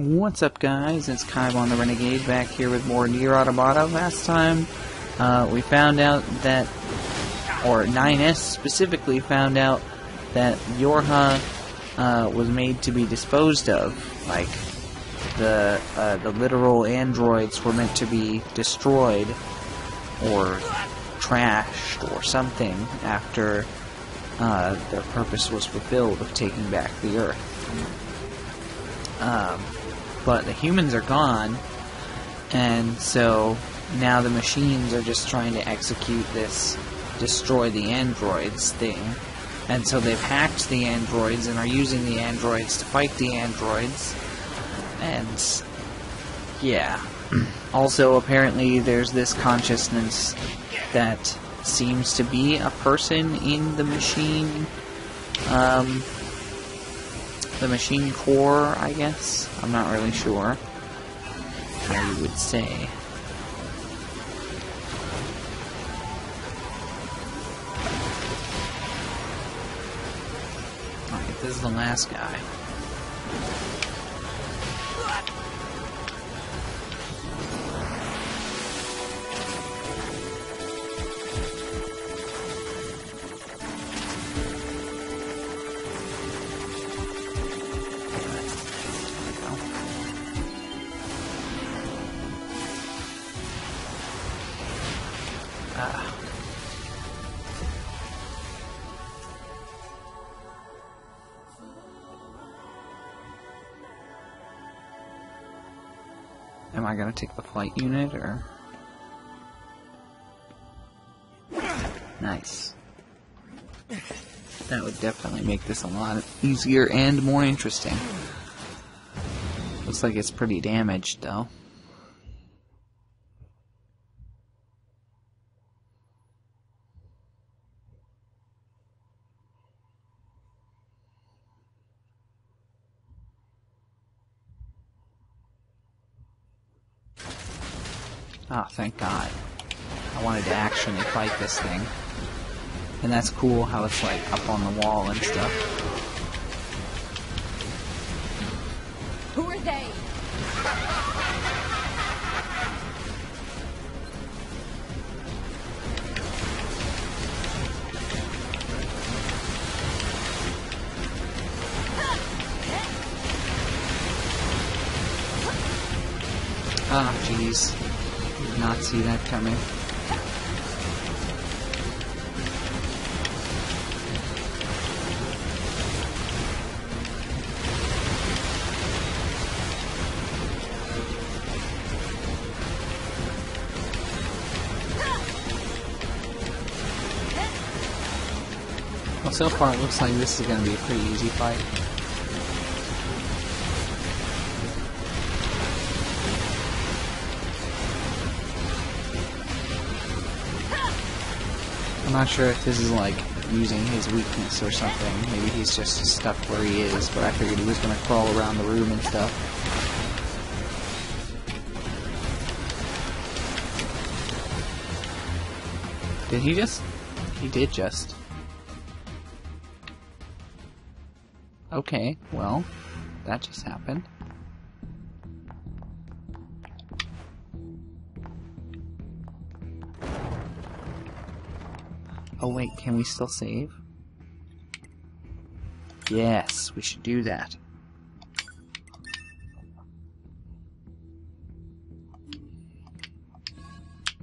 What's up, guys? It's Kybon the Renegade back here with more Nier Automata. Last time, uh, we found out that, or 9S specifically found out that YoRHa uh, was made to be disposed of. Like, the, uh, the literal androids were meant to be destroyed or trashed or something after uh, their purpose was fulfilled of taking back the Earth. Um, but the humans are gone, and so now the machines are just trying to execute this destroy the androids thing. And so they've hacked the androids and are using the androids to fight the androids. And yeah. also, apparently, there's this consciousness that seems to be a person in the machine. Um, the machine core, I guess. I'm not really sure how you would say. Alright, this is the last guy. I gonna take the flight unit or? Nice. That would definitely make this a lot easier and more interesting. Looks like it's pretty damaged though. Thank God. I wanted to actually fight this thing. And that's cool how it's like up on the wall and stuff. Who are they? Ah, jeez. Not see that coming. So far it looks like this is going to be a pretty easy fight. I'm not sure if this is like using his weakness or something. Maybe he's just stuck where he is, but I figured he was gonna crawl around the room and stuff. Did he just? He did just. Okay, well, that just happened. Oh wait, can we still save? Yes, we should do that.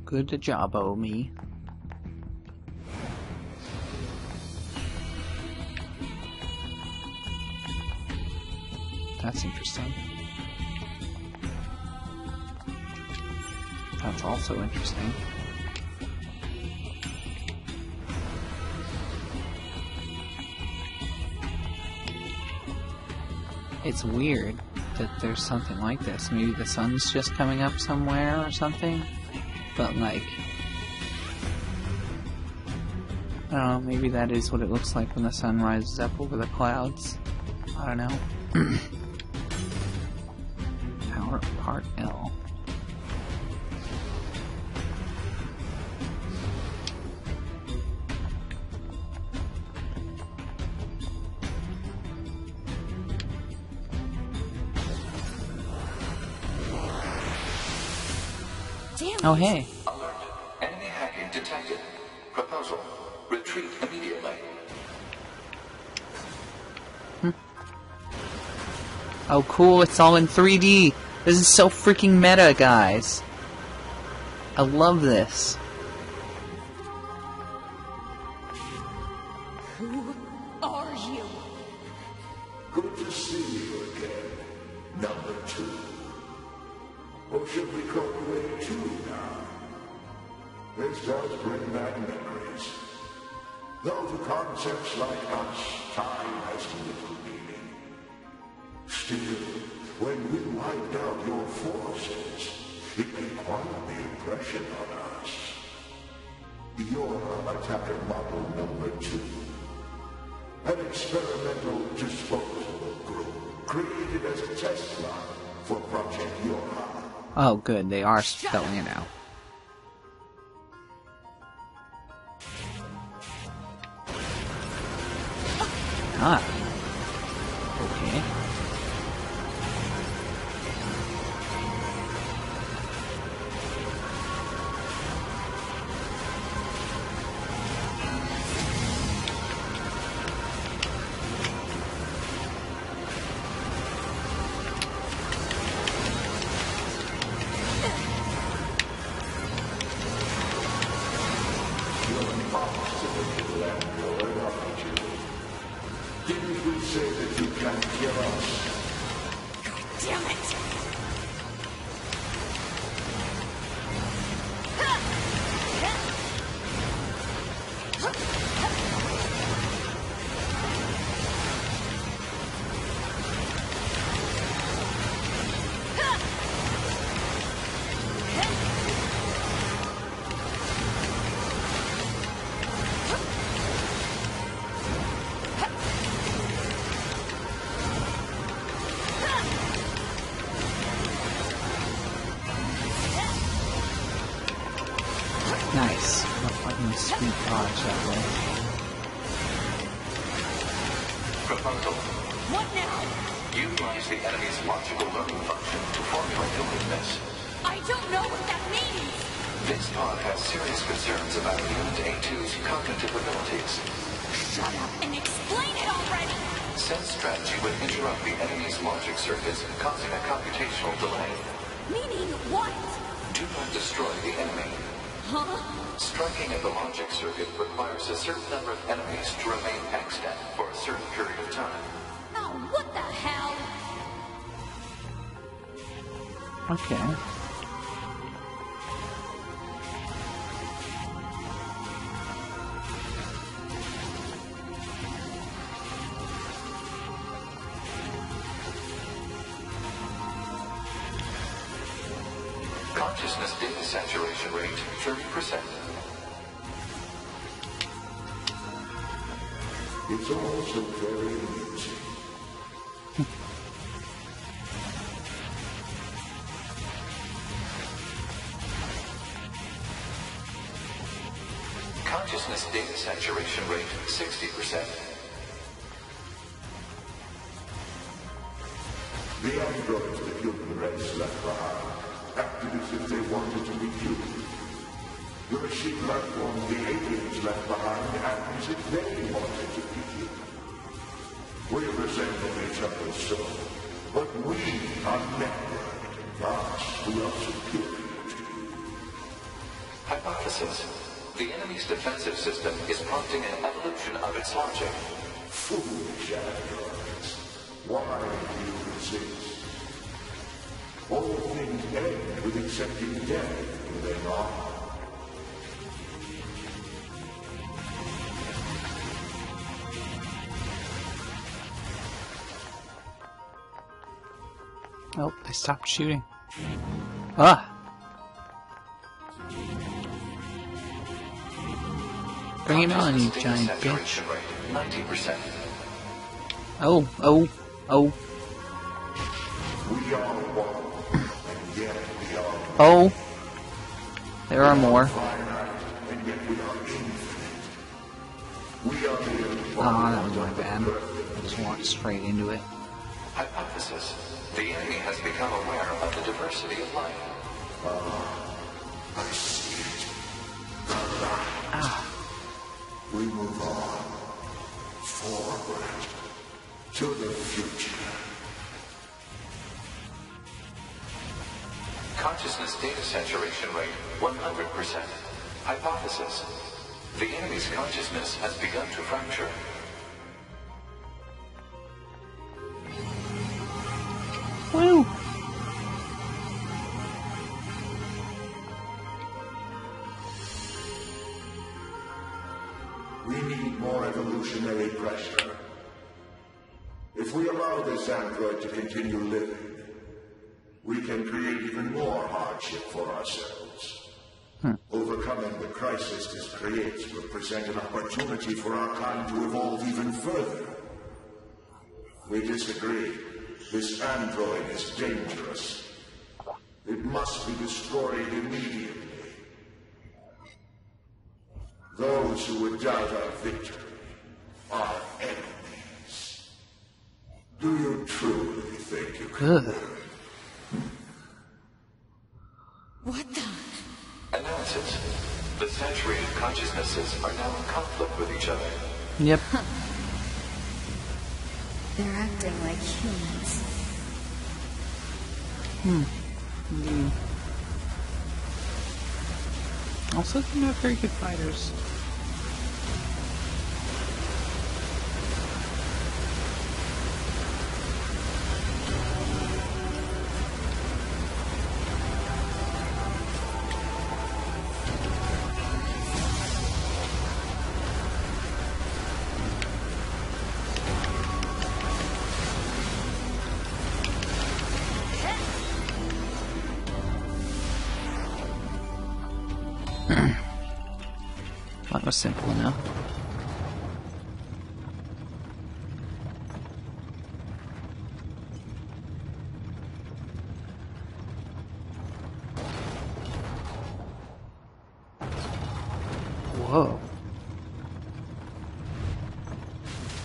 Good job, me. That's interesting. That's also interesting. It's weird that there's something like this. Maybe the sun's just coming up somewhere or something. But like I don't know, maybe that is what it looks like when the sun rises up over the clouds. I don't know. Damn Oh, hey. Alert. Enemy hacking detected. Proposal. Retreat immediately. Hmm. Oh, cool. It's all in 3D. This is so freaking meta, guys. I love this. Who are you? Good to see you again, number two. Or should we call you A two now? This does bring back memories. Though to concepts like us, time has little meaning. Still, when we wiped out your forces, it made quite the impression on us. You're attacker model number two. An experimental disposable group created as a test line for Project YoRHa. Oh, good. They are spelling it out. Nice. A fucking sweet dodge that way. Proposal. What now? Utilize the enemy's logical learning function to formulate a weakness. I don't know what that means. This pod has serious concerns about Unit A2's cognitive abilities. Shut up and explain it already. Said strategy would interrupt the enemy's logic circuits, causing a computational delay. Meaning what? Striking at the logic circuit requires a certain number of enemies to remain extant for a certain period of time. Oh, what the hell? Okay. Consciousness data saturation rate 30%. It's also very amusing. Consciousness data saturation rate 60%. The androids the human race left behind if they wanted to be you. The machine life form the aliens left behind as if they wanted to meet you. We resemble each other so, but we are networked, thus we are superior to you. Hypothesis. The enemy's defensive system is prompting an evolution of its logic. Foolish androids, why do you resist? Accepting death, do they not? Oh, they stopped shooting. Ah! Bring it on, you giant bitch. saturation rate 90%. Oh, oh, oh, We are one, oh. There are more. finite, and yet we are infinite. We are the Oh, that was my bad. I just walked straight into it. Hypothesis. The enemy has become aware of the diversity of life. I see it. The light. We move on. Forward. To the future. Consciousness data saturation rate 100%. Hypothesis. The enemy's consciousness has begun to fracture. Woo! We need more evolutionary pressure. If we allow this android to continue living, we can create even more hardship for ourselves. Hmm. Overcoming the crisis this creates will present an opportunity for our kind to evolve even further. We disagree. This android is dangerous. It must be destroyed immediately. Those who would doubt our victory are enemies. Do you truly think you can? Ugh. What the? Analysis. The saturated are now in conflict with each other. Yep. They're acting like humans. Hmm. Indeed. Also, they're not very good fighters. Simple enough. Whoa.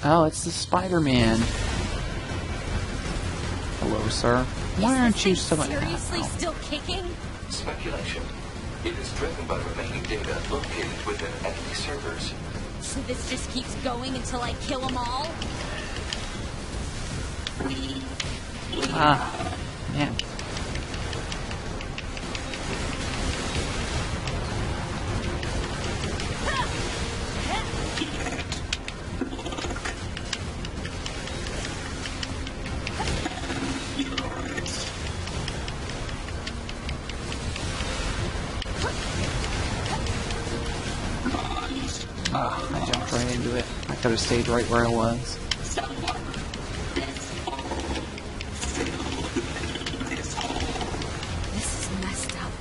Oh, it's the Spider-Man. Hello, sir. Why aren't you thing so... seriously still kicking? Speculation. It is driven by remaining data located within enemy servers. So this just keeps going until I kill them all? Ah, man. It. I stayed right where I was. This is messed up.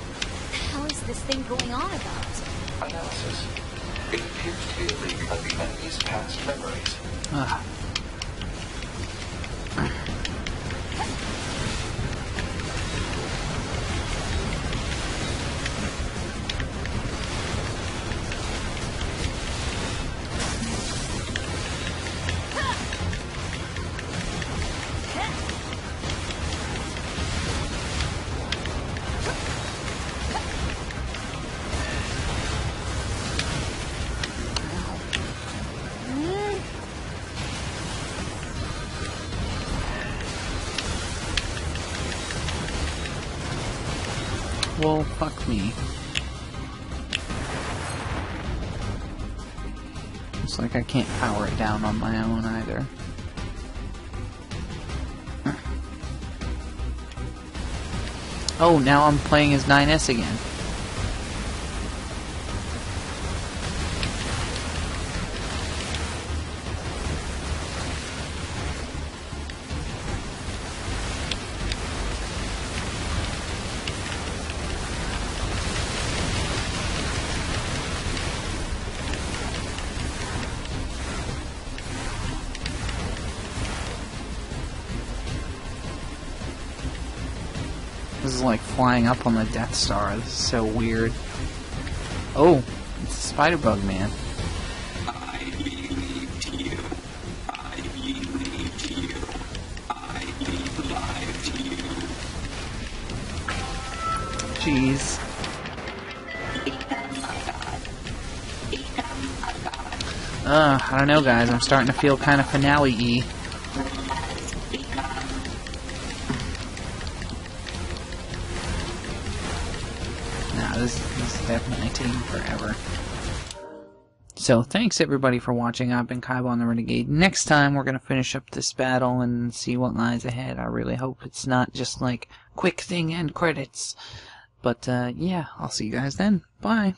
The hell is this thing going on about? Analysis. It appears to be a leak of the enemy's past memories. Ah. Me. Looks like I can't power it down on my own either. Hmm. Oh, now I'm playing as 9S again. This is like flying up on the Death Star. This is so weird. Oh, it's a spider bug man. Jeez. Ugh, I don't know guys, I'm starting to feel kind of finale-y. So, thanks everybody for watching. I've been Kybon the Renegade. Next time, we're gonna finish up this battle and see what lies ahead. I really hope it's not just like, quick thing, and credits. But, uh, yeah, I'll see you guys then. Bye.